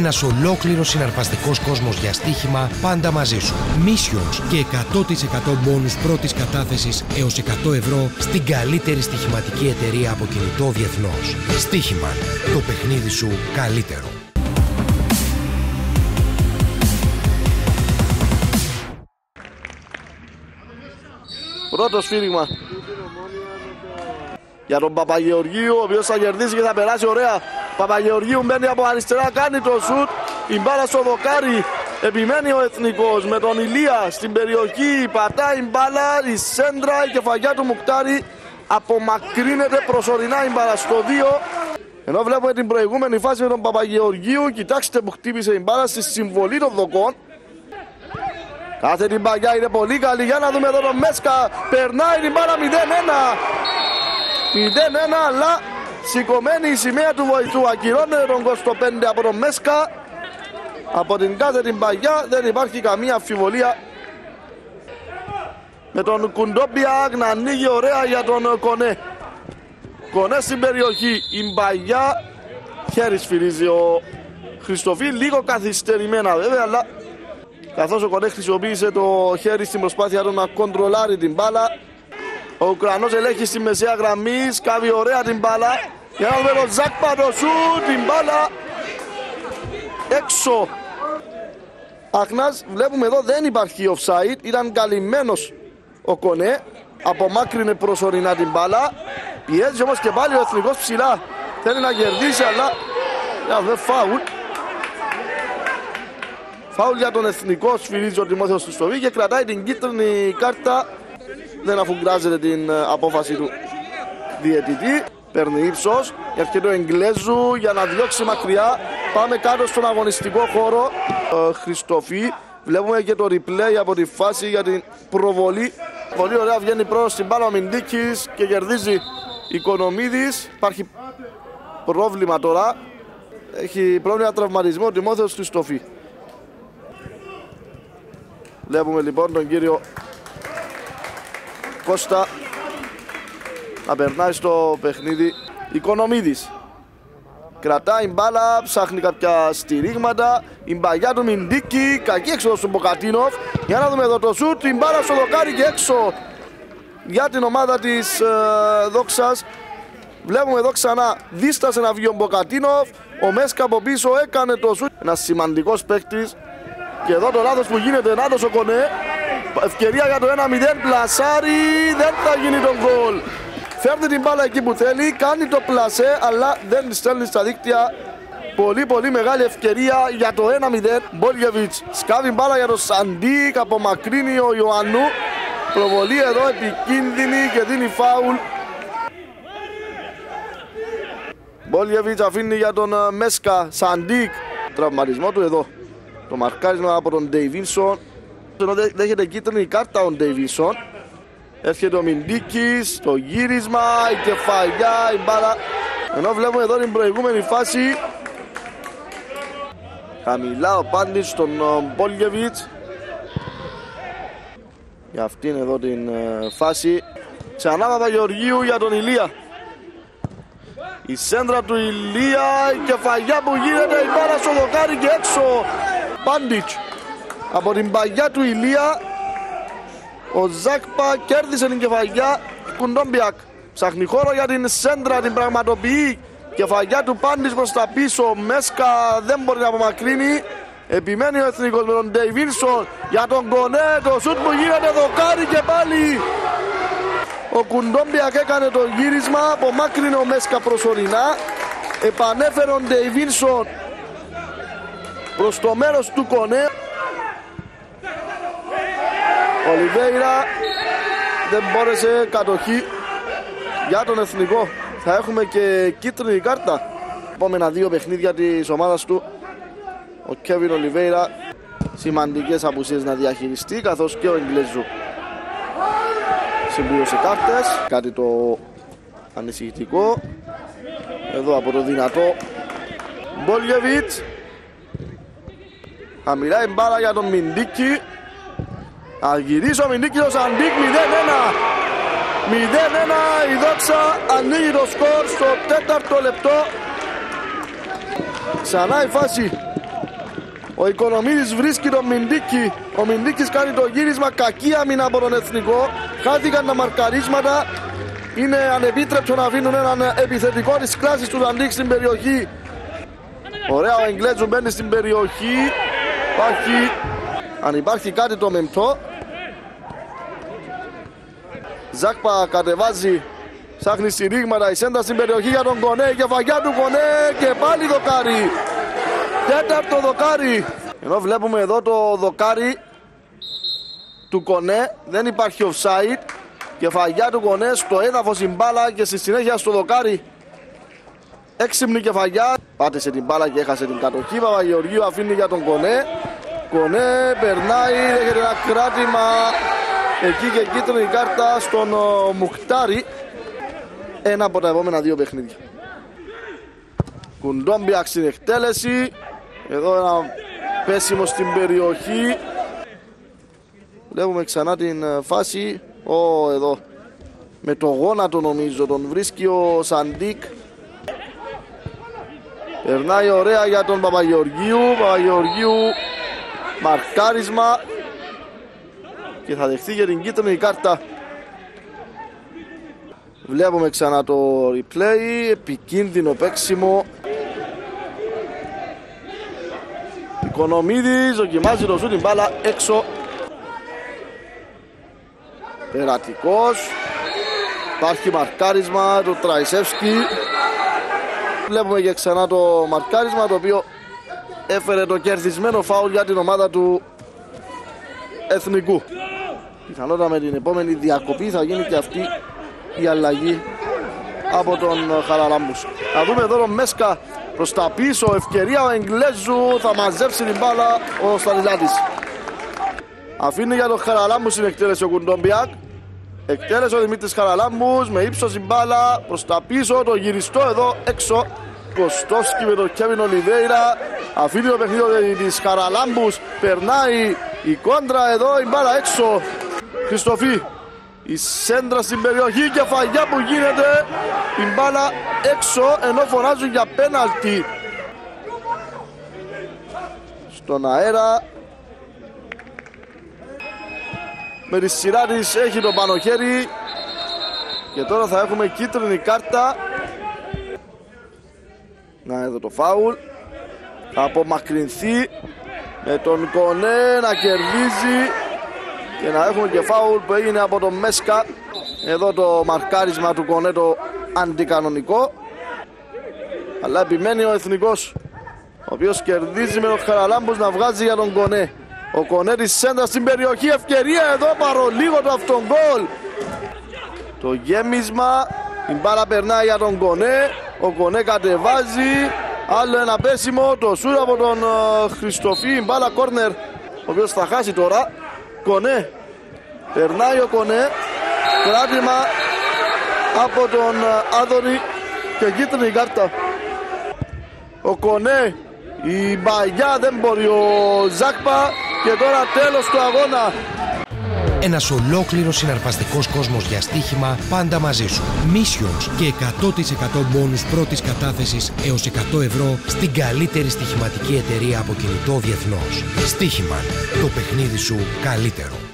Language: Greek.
Ένας ολόκληρος συναρπαστικός κόσμος για στοίχημα πάντα μαζί σου. Missions και 100% μπόνους πρώτης κατάθεσης έως 100 ευρώ στην καλύτερη στοιχηματική εταιρεία από κινητό διεθνώς. Στοίχημαν. Το παιχνίδι σου καλύτερο. Πρώτο σφύριγμα για τον Παπαγεωργίου, ο οποίος θα κερδίσει και θα περάσει ωραία. Παπαγεωργίου μπαίνει από αριστερά, κάνει το σουτ. Η μπάλα στο δοκάρι. Επιμένει ο Εθνικός με τον Ηλία στην περιοχή. Πατάει η μπάλα, η σέντρα, η κεφαλιά του Μουκτάρη. Απομακρύνεται προσωρινά η μπάλα στο 2. Ενώ βλέπουμε την προηγούμενη φάση με τον Παπαγεωργίου, κοιτάξτε που χτύπησε η μπάλα στη συμβολή των δοκών. Κάθε την παγιά είναι πολύ καλή. Για να δούμε εδώ τον Μέσκα. Περνάει την μπάλα 0-1. 0-1 αλλά σηκωμένη η σημαία του βοηθού. Ακυρώνεται τον 25 από τον Μέσκα. Από την κάθε την παγιά δεν υπάρχει καμία αμφιβολία. Με τον Κουντόμπια να ανοίγει ωραία για τον Κονέ. Κονέ στην περιοχή. Η μπαγιά χέρις σφυρίζει ο Χριστοφή. Λίγο καθυστερημένα βέβαια αλλά καθώς ο Κονέ χρησιμοποίησε το χέρι στην προσπάθεια του να κοντρολάρει την μπάλα ο Ουκρανός ελέγχει στη μεσαία γραμμή, σκάβει ωραία την μπάλα. Για να δούμε τον Ζακ Παντοσού, την μπάλα έξω. Αχνάς, βλέπουμε εδώ δεν υπάρχει offside, ήταν καλυμμένος ο Κονέ. Απομάκρυνε προσωρινά την μπάλα. Πιέζει όμως και πάλι ο Εθνικός ψηλά. Θέλει να κερδίσει αλλά για δε φάουλ. Φάουλ για τον Εθνικό σφυρίζει ο Τιμόθεος του Στοβή και κρατάει την κίτρινη κάρτα δεν αφουγκράζεται την ε, απόφαση του διαιτητή. Παίρνει ύψος και έρχεται ο Εγγλέζου για να διώξει μακριά. Πάμε κάτω στον αγωνιστικό χώρο. Ε, Χριστοφή. Βλέπουμε και το replay από τη φάση για την προβολή. Πολύ ωραία βγαίνει προς στην μπάλα ο Μιντίκης και κερδίζει Οικονομίδης. Υπάρχει πρόβλημα τώρα. Έχει πρόβλημα τραυματισμό ο Τιμόθεος Χριστοφή. Βλέπουμε λοιπόν τον κύριο Κώστα. Να περνάει στο παιχνίδι Οικονομίδης. Κρατάει μπάλα, ψάχνει κάποια στηρίγματα. Η μπαγιά του Μιντίκη, κακή έξοδος στον Μποκατίνοφ. Για να δούμε εδώ το σουτ, την μπάλα στο δοκάρι και έξω Για την ομάδα της ε, Δόξας. Βλέπουμε εδώ ξανά δίστασε να βγει ο Μποκατίνοφ. Ο Μέσκα από πίσω έκανε το σουτ. Ένας σημαντικός παίχτης Και εδώ το λάθος που γίνεται, να ο Κονέ Ευκαιρία για το 1-0. Πλασάρει. Δεν θα γίνει το γκολ. Φέρνει την μπάλα εκεί που θέλει. Κάνει το πλασέ αλλά δεν τη στέλνει στα δίκτυα. Πολύ πολύ μεγάλη ευκαιρία για το 1-0. Μπόλγεβιτς σκάβει μπάλα για το Σαντίκ. Απομακρύνει ο Ιωαννού. Προβολή εδώ επικίνδυνη και δίνει φάουλ. Μπόλγεβιτς αφήνει για τον ε, Μέσκα. Σαντίκ. Τραυματισμό του εδώ. Το μαρκάρισμα από τον Ντέιβινσον ενώ δέχεται κίτρινη κάρτα ο Ντέιβισον. Έρχεται ο Μιντίκης, το γύρισμα, η κεφαλιά, η μπάλα. Ενώ βλέπουμε εδώ την προηγούμενη φάση. Χαμηλά ο Πάντης στον Μπόλγεβιτς. Για αυτήν εδώ την ε, φάση. Ξανά Παπαγεωργίου για τον Ηλία. Η σέντρα του Ηλία, η κεφαλιά που γίνεται, η μπάλα στο δοκάρι και έξω. Πάντιτς από την παγιά του Ηλία ο Ζάκπα κέρδισε την κεφαλιά Κουντόμπιακ. Ψάχνει χώρο για την σέντρα την πραγματοποιεί. Κεφαλιά του Πάντης προς τα πίσω Μέσκα δεν μπορεί να απομακρύνει. Επιμένει ο Εθνικός με τον Ντέιβινσον για τον Κονέ. Το σούτ που γίνεται δοκάρι και πάλι. Ο Κουντόμπιακ έκανε το γύρισμα απομάκρυνε ο Μέσκα προσωρινά. Επανέφερε ο Ντέιβινσον προς το μέρος του Κονέ Ολιβέηρα δεν μπόρεσε κατοχή για τον εθνικό. Θα έχουμε και κίτρινη κάρτα. Επόμενα δύο παιχνίδια της ομάδας του. Ο Κέβιν Ολιβέηρα σημαντικές απουσίες να διαχειριστεί καθώς και ο Εγγλέζου συμπλήρωσε κάρτες. Κάτι το ανησυχητικό. Εδώ από το δυνατό Μπολιεβίτς. Χαμηλά η μπάλα για τον Μιντίκη. Αργυρίσω Μινίκης Αντίκ 0-1 0-1 η Δόξα ανοίγει το σκορ στο τέταρτο λεπτό Ξανά η φάση Ο Οικονομίδης βρίσκει τον Μιντίκη. Ο Μιντίκης κάνει το γύρισμα. Κακή άμυνα από τον Εθνικό. Χάθηκαν τα μαρκαρίσματα. Είναι ανεπίτρεπτο να αφήνουν έναν επιθετικό της κλάσης του να ανοίξει στην περιοχή. Ωραία, ο Εγγλέτζου μπαίνει στην περιοχή. Υπάρχει, αν υπάρχει κάτι το μεμπτό. Ζάκπα κατεβάζει, ψάχνει συρρήγματα, η σέντα στην περιοχή για τον Κονέ, και φαγιά του Κονέ και πάλι δοκάρι. Τέταρτο δοκάρι. Ενώ βλέπουμε εδώ το δοκάρι του Κονέ, δεν υπάρχει offside. Κεφαγιά του Κονέ στο έδαφος η μπάλα και στη συνέχεια στο δοκάρι. Έξυπνη κεφαγιά. Πάτησε την μπάλα και έχασε την κατοχή. Παπαγεωργίου αφήνει για τον Κονέ. Κονέ περνάει, δέχεται ένα κράτημα. Εκεί και κίτρινη κάρτα στον Μουχτάρη. Ένα από τα επόμενα δύο παιχνίδια. Κουντόμπιαξ στην εκτέλεση. Εδώ ένα πέσιμο στην περιοχή. Βλέπουμε ξανά την ε, φάση. Ω, εδώ. Με το γόνατο νομίζω τον βρίσκει ο Σαντίκ. Περνάει ωραία για τον Παπαγεωργίου. Παπαγεωργίου μαρκάρισμα. Και θα δεχθεί για την κίτρινη κάρτα. Βλέπουμε ξανά το replay. Επικίνδυνο παίξιμο. Οικονομίδης δοκιμάζει το σου την μπάλα έξω Περατικός Υπάρχει μαρκάρισμα του Τραϊσεύσκη Βλέπουμε και ξανά το μαρκάρισμα το οποίο έφερε το κερδισμένο φάουλ για την ομάδα του Εθνικού. Πιθανότατα με την επόμενη διακοπή θα γίνει και αυτή η αλλαγή από τον Χαραλάμπους. Θα δούμε εδώ τον Μέσκα προς τα πίσω, ευκαιρία ο Εγγλέζου, θα μαζέψει την μπάλα ο Στανιλάτης. Αφήνει για τον Χαραλάμπους στην εκτέλεση ο Κουντόμπιακ. Εκτέλεσε ο Δημήτρης Χαραλάμπους με ύψος η μπάλα προς τα πίσω, το γυριστό εδώ έξω. Κωστόσκι με τον Κέβιν Ολιβέιρα. Αφήνει το παιχνίδι της Χαραλάμπους, περνάει η κόντρα εδώ, η μπάλα έξω. Χριστοφή, η σέντρα στην περιοχή και φαγιά που γίνεται. Η μπάλα έξω ενώ φωνάζουν για πέναλτι. Στον αέρα με τη σειρά της έχει το πάνω χέρι και τώρα θα έχουμε κίτρινη κάρτα να εδώ το φάουλ θα απομακρυνθεί με τον Κονέ να κερδίζει και να έχουμε και φάουλ που έγινε από τον Μέσκα εδώ το μαρκάρισμα του Κονέ το αντικανονικό αλλά επιμένει ο Εθνικός ο οποίος κερδίζει με τον Χαραλάμπους να βγάζει για τον Κονέ ο Κονέρης σέντας στην περιοχή. Ευκαιρία εδώ παρολίγο το αυτόν γκολ. Το γέμισμα. Η μπάλα περνάει για τον Κονέ. Ο Κονέ κατεβάζει. Άλλο ένα πέσιμο. Το σούρ από τον uh, Χριστοφή. Η μπάλα κόρνερ. Ο οποίος θα χάσει τώρα. Κονέ. Περνάει ο Κονέ. Κράτημα από τον uh, Άδωνη. Και κίτρινη κάρτα. Ο Κονέ. Η μπαγιά δεν μπορεί. Ο Ζάκπα και τώρα τέλος του αγώνα. Ένας ολόκληρος συναρπαστικός κόσμος για στοίχημα πάντα μαζί σου. Missions και 100% μπόνους πρώτης κατάθεσης έως 100 ευρώ στην καλύτερη στοιχηματική εταιρεία από κινητό διεθνώς. Στοίχημα. Το παιχνίδι σου καλύτερο.